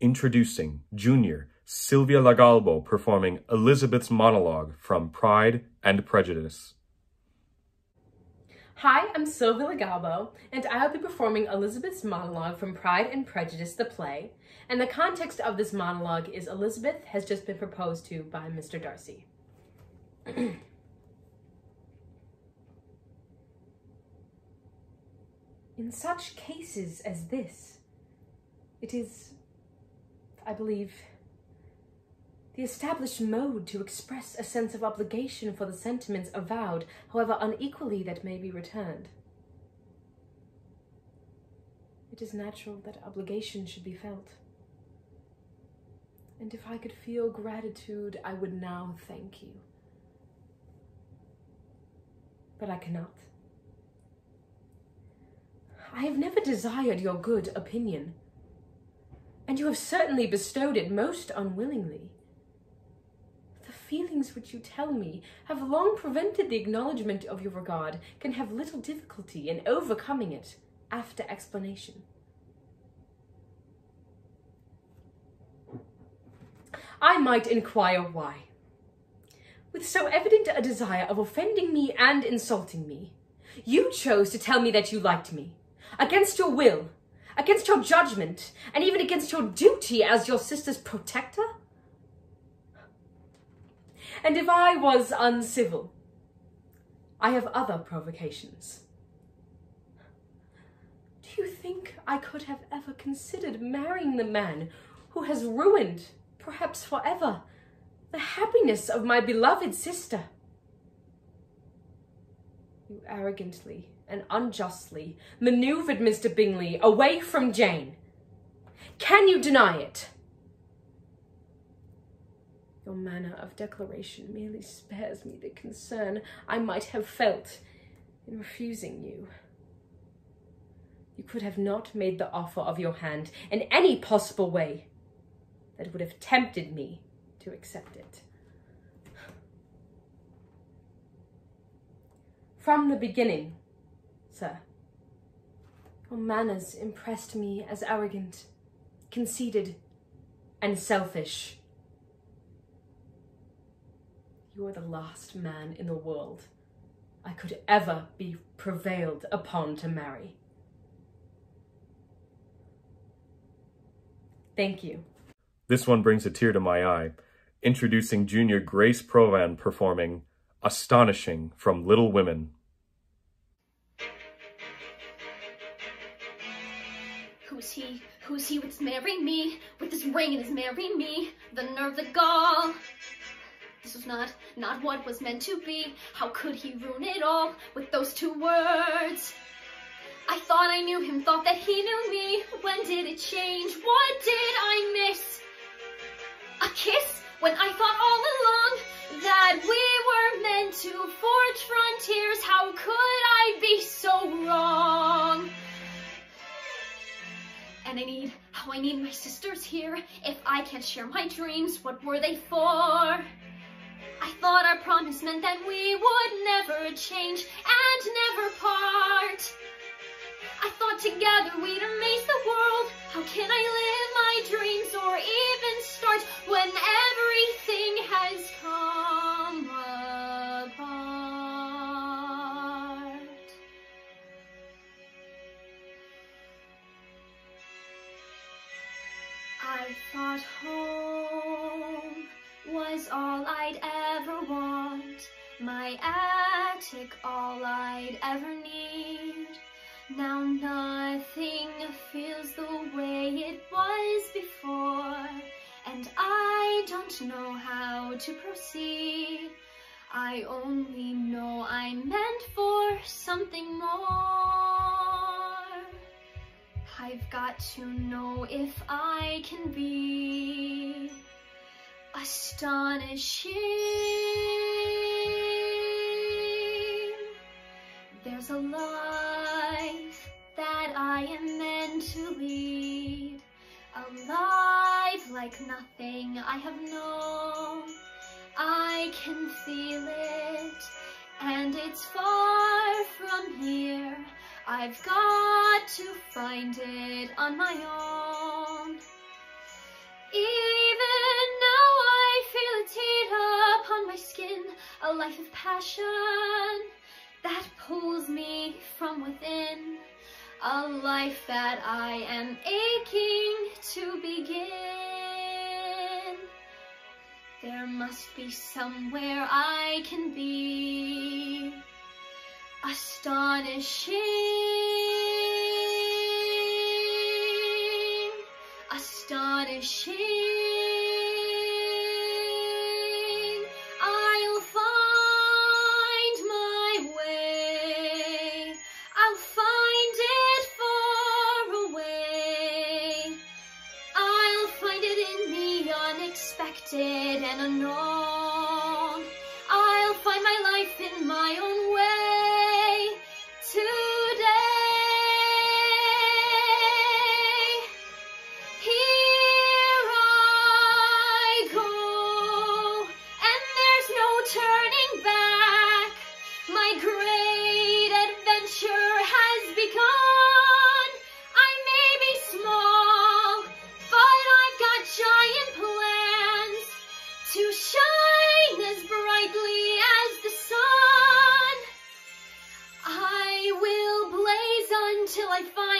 introducing Junior Sylvia Lagalbo performing Elizabeth's monologue from Pride and Prejudice. Hi, I'm Sylvia Lagalbo, and I'll be performing Elizabeth's monologue from Pride and Prejudice, the play. And the context of this monologue is Elizabeth has just been proposed to by Mr. Darcy. In such cases as this, it is, I believe, the established mode to express a sense of obligation for the sentiments avowed, however unequally that may be returned. It is natural that obligation should be felt. And if I could feel gratitude, I would now thank you. But I cannot. I have never desired your good opinion, and you have certainly bestowed it most unwillingly. The feelings which you tell me have long prevented the acknowledgement of your regard, can have little difficulty in overcoming it after explanation. I might inquire why. With so evident a desire of offending me and insulting me, you chose to tell me that you liked me, against your will, against your judgment, and even against your duty as your sister's protector? And if I was uncivil, I have other provocations. Do you think I could have ever considered marrying the man who has ruined, perhaps forever, the happiness of my beloved sister? You arrogantly and unjustly maneuvered Mr. Bingley away from Jane. Can you deny it? Your manner of declaration merely spares me the concern I might have felt in refusing you. You could have not made the offer of your hand in any possible way that would have tempted me to accept it. From the beginning, sir, your manners impressed me as arrogant, conceited, and selfish. You are the last man in the world I could ever be prevailed upon to marry. Thank you. This one brings a tear to my eye, introducing Junior Grace Provan performing Astonishing from Little Women. Who's he? Who's he would marry me? With this ring and his marry me? The nerve, the gall. This was not, not what was meant to be. How could he ruin it all with those two words? I thought I knew him, thought that he knew me. When did it change? What did I miss? A kiss when I thought all along that we were meant to forge frontiers. How could I be so wrong? And I need, how I need my sisters here. If I can't share my dreams, what were they for? I thought our promise meant that we would never change and never part. I thought together we'd amaze the world. How can I live know how to proceed. I only know I'm meant for something more. I've got to know if I can be astonishing. nothing I have known. I can feel it, and it's far from here. I've got to find it on my own. Even now I feel a heat upon my skin, a life of passion that pulls me from within, a life that I am aching to begin. There must be somewhere I can be astonishing, astonishing.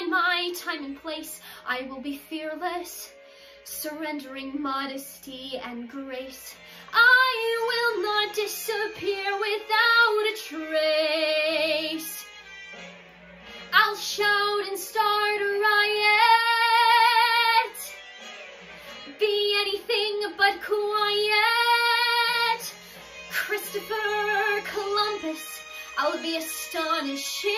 My time and place. I will be fearless, surrendering modesty and grace. I will not disappear without a trace. I'll shout and start a riot. Be anything but quiet. Christopher Columbus, I'll be astonishing,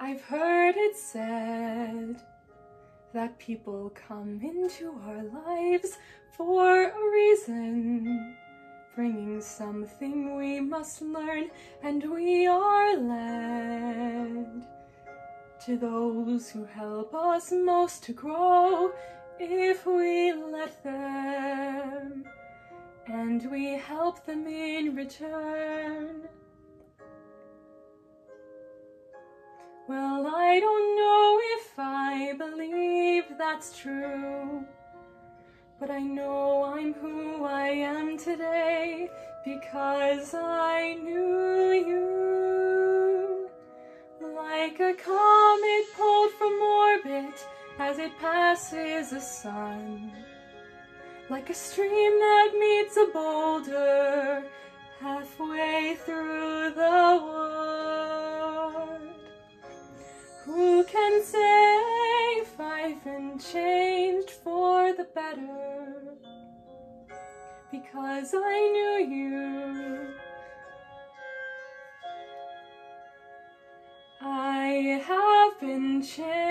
I've heard it said that people come into our lives for a reason, bringing something we must learn, and we are led to those who help us most to grow if we let them, and we help them in return. Well, I don't know if I believe that's true, but I know I'm who I am today because I knew you. Like a comet pulled from orbit as it passes the sun, like a stream that meets a boulder halfway through Changed for the better? Because I knew you. I have been changed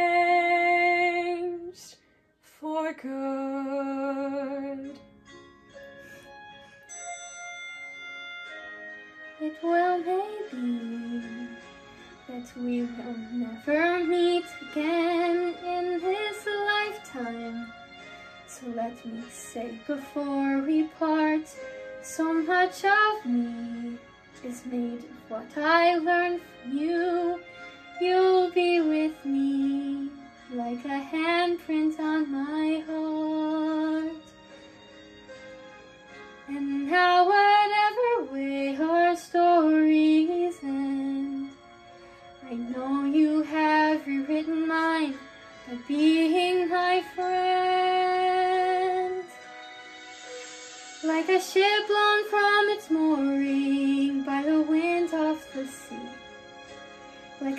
for good. It well may be that we will never meet again in this lifetime. So let me say before we part, so much of me is made of what I learned from you. You'll be with me like a handprint on my heart.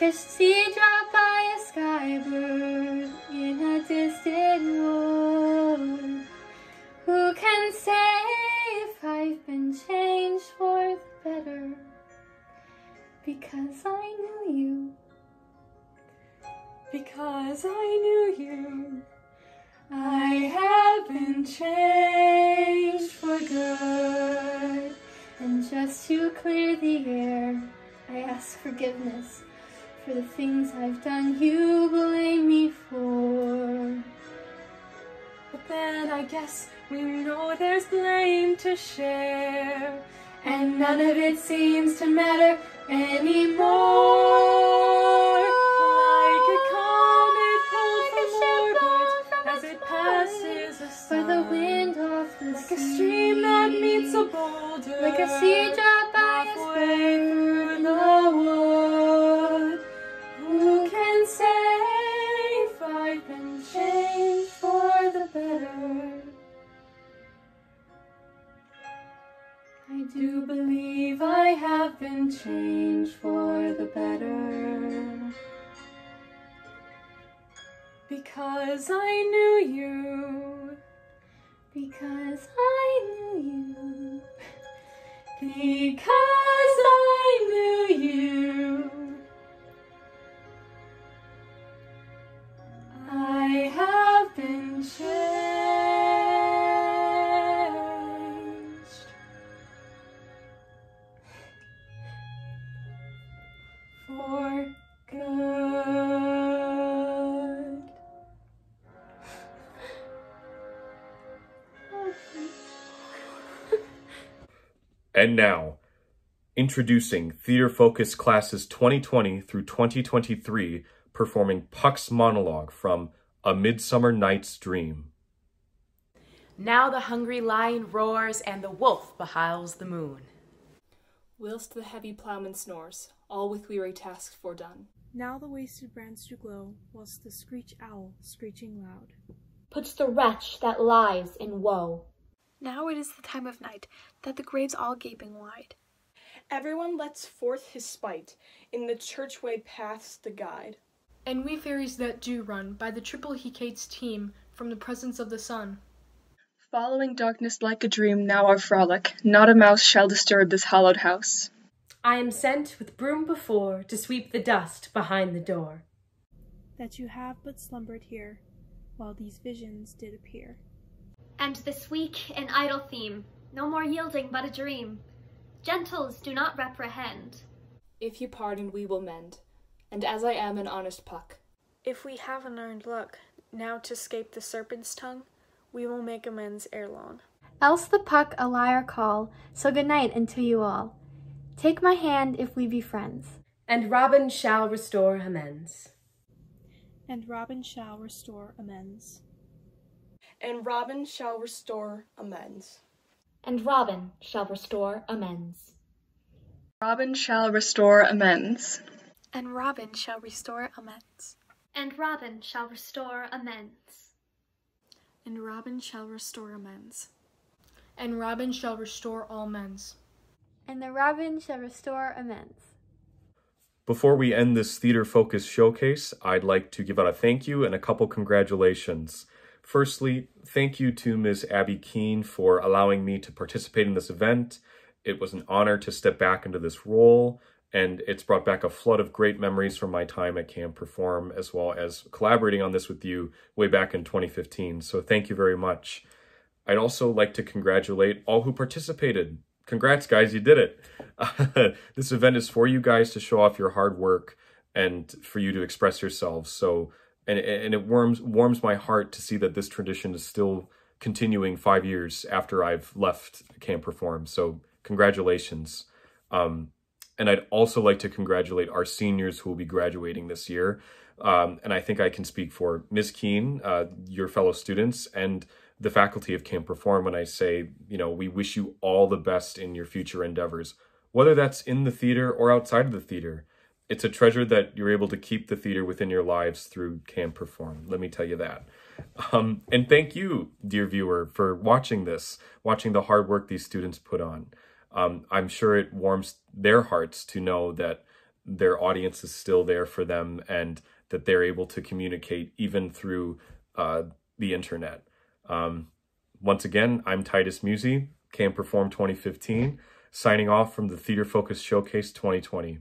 Like a seed dropped by a skybird in a distant wood. Who can say if I've been changed for the better? Because I knew you. Because I knew you. I have been changed for good. And just to clear the air, I ask forgiveness for the things I've done you blame me for. But then I guess we know there's blame to share. And none of it seems to matter anymore. Like a comet pulled Like from orbit from as it passes By the wind off the Like a stream that meets a boulder. Like a seed dropped I change for the better. Because I knew you. And now, introducing Theater Focus classes 2020 through 2023 performing Puck's monologue from A Midsummer Night's Dream. Now the hungry lion roars and the wolf behiles the moon. Whilst the heavy ploughman snores, all with weary tasks foredone. Now the wasted brands do glow, whilst the screech owl, screeching loud, puts the wretch that lies in woe. Now it is the time of night, that the graves all gaping wide. Everyone lets forth his spite, in the churchway paths the guide. And we fairies that do run by the triple Hecate's team from the presence of the sun. Following darkness like a dream, now our frolic, not a mouse shall disturb this hallowed house. I am sent with broom before to sweep the dust behind the door. that you have but slumbered here, while these visions did appear. And this week an idle theme, no more yielding but a dream. Gentles do not reprehend. If you pardon, we will mend. And as I am an honest puck, If we have an earned luck, now to scape the serpent's tongue, we will make amends ere long. Else the puck a liar call, so good night unto you all. Take my hand if we be friends. And Robin shall restore amends. And Robin shall restore amends. And Robin shall restore amends. And Robin shall restore amends. Robin shall restore amends. And Robin shall restore amends. And Robin shall restore amends. And Robin shall restore amends. And Robin shall restore all men's. And the robin shall restore amends. Before we end this theater focused showcase, I'd like to give out a thank you and a couple congratulations. Firstly, thank you to Ms. Abby Keene for allowing me to participate in this event. It was an honor to step back into this role, and it's brought back a flood of great memories from my time at Camp Perform, as well as collaborating on this with you way back in 2015. So thank you very much. I'd also like to congratulate all who participated. Congrats, guys, you did it. this event is for you guys to show off your hard work and for you to express yourselves. So, and, and it warms, warms my heart to see that this tradition is still continuing five years after I've left Camp Perform. So, congratulations. Um, and I'd also like to congratulate our seniors who will be graduating this year. Um, and I think I can speak for Ms. Keene, uh, your fellow students, and the faculty of Camp Perform when I say, you know, we wish you all the best in your future endeavors, whether that's in the theater or outside of the theater. It's a treasure that you're able to keep the theater within your lives through Camp Perform. Let me tell you that. Um, and thank you, dear viewer, for watching this, watching the hard work these students put on. Um, I'm sure it warms their hearts to know that their audience is still there for them and that they're able to communicate even through uh, the internet. Um, once again, I'm Titus Musi, Camp Perform 2015, signing off from the Theater Focus Showcase 2020.